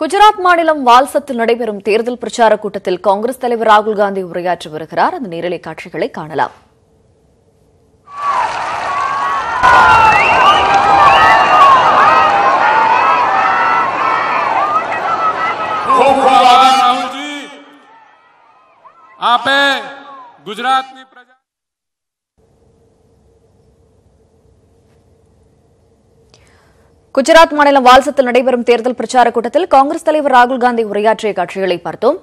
குஜராத் மாநிலம் வால்சத்தில் நடைபெறும் தேர்தல் பிரச்சார கூட்டத்தில் காங்கிரஸ் தலைவர் ராகுல் காந்தி உரையாற்றி வருகிறார் அந்த நேரலை காட்சிகளை காணலாம் ખૂબ ખૂબ આભાર રાહુલજી આપે ગુજરાતની குஜராத் மாநிலம் வால்சத்தில் நடைபெறும் தேர்தல் பிரச்சார கூட்டத்தில் காங்கிரஸ் தலைவர் ராகுல் காந்தி உரையாற்றிய காட்சிகளை பார்த்தோம்.